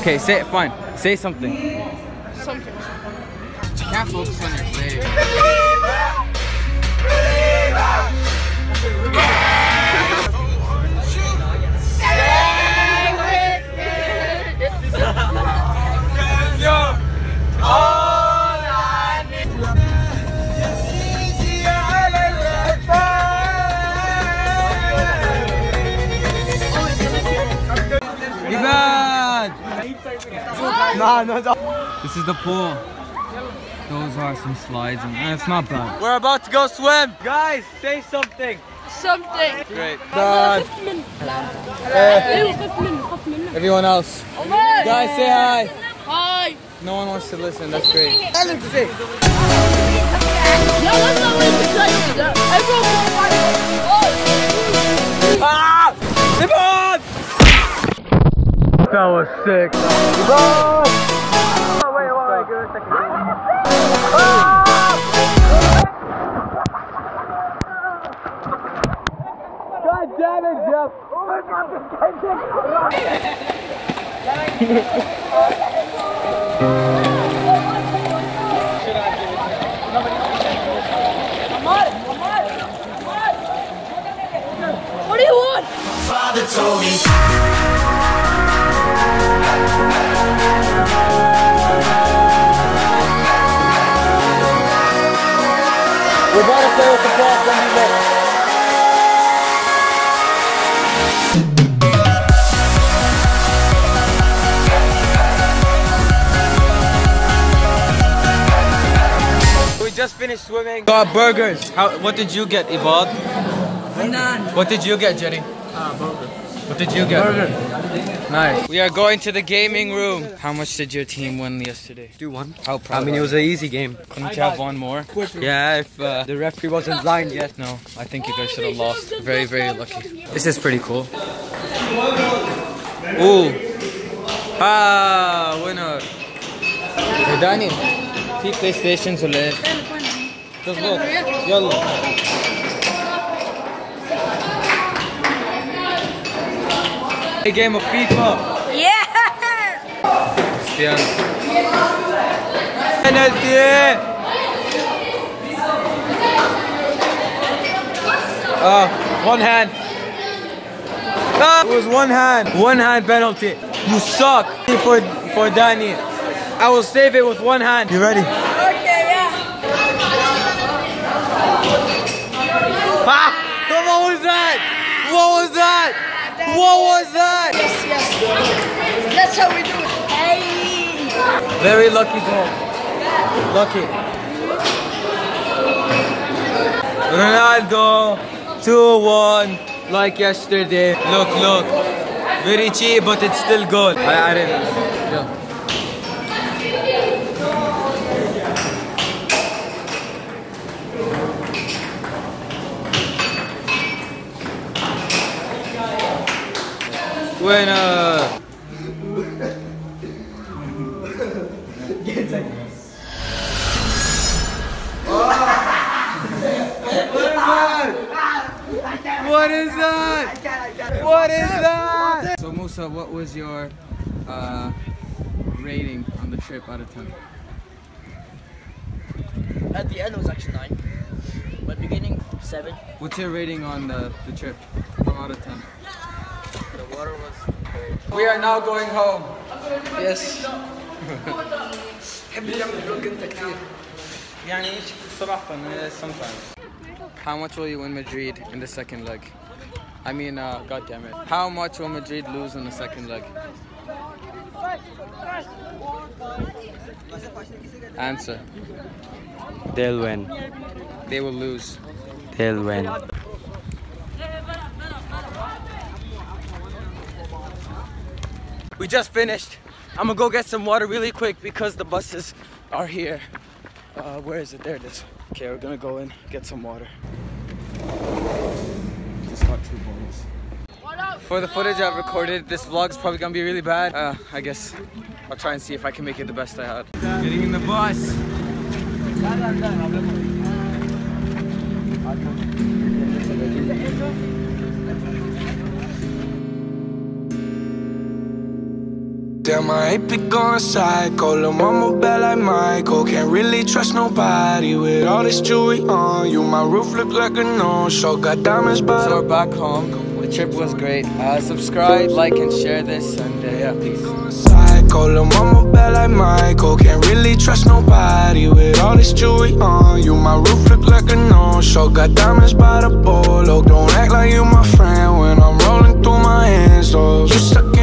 Okay, say it. Fine. Say something. Something. You can't focus on your face. nah, no, no. This is the pool. Those are some slides, and it's not bad. We're about to go swim. Guys, say something. Something. Great. Everyone else. Guys, say hi. Hi. No one wants to listen. That's great. Yo, not to That was sick. Ibad! Oh, wait, wait, wait, give it a second. God damn it, Jeff! What do you want? father told me We're about to play with the ball we just finished swimming. Got burgers. How? What did you get, Ibad? What did you get, Jenny? Ah, burger. What did you get? Burger. Nice. We are going to the gaming room. How much did your team win yesterday? Do one. How proud? I mean, it was an easy game. Couldn't you have one more? Yeah, if uh, the referee wasn't blind yet. No, I think you guys should have lost. Very, very lucky. This is pretty cool. Ooh. Ah, winner. Hey, Danny. في بلاي ستيشنز ولا ايه؟ تظبط يلا A game of FIFA. Yeah! Cristiano. Penalty! Oh, one hand. Ah, it was one hand. One hand penalty. You suck. For for Danny. I will save it with one hand. You ready? Okay, yeah. Ah! What was that? What was that? What was that? Yes, yes. That's how we do it. Hey! Very lucky goal. Lucky. Ronaldo, 2-1, like yesterday. Look, look. Very cheap, but it's still good. I, I didn't. Winner. What is that? What is that? So Musa, what was your uh, rating on the trip out of 10? At the end, it was actually nine. But beginning, seven. What's your rating on the, the trip from out of 10? the water was. We are now going home. Yes. Sometimes. How much will you win Madrid in the second leg? I mean, uh, god damn it. How much will Madrid lose in the second leg? Answer. They'll win. They will lose. They'll win. We just finished. I'm gonna go get some water really quick because the buses are here. Uh, where is it? There it is. Okay, we're gonna go in, get some water. For the footage I've recorded, this vlog's probably gonna be really bad. Uh, I guess I'll try and see if I can make it the best I had. Getting in the bus. Damn, I ain't be going psycho. Lil' mama bad like Michael. Can't really trust nobody with all this jewelry on you. My roof look like a no-show. Got diamonds by So the we're back home. The trip was great. Uh, subscribe, like, and share this. And uh, yeah, peace. psycho. Lil' mama bad like Michael. Can't really trust nobody with all this jewelry on you. My roof look like a no-show. Got diamonds by the bolo. Don't act like you my friend when I'm rolling through my hands. Oh, you stuck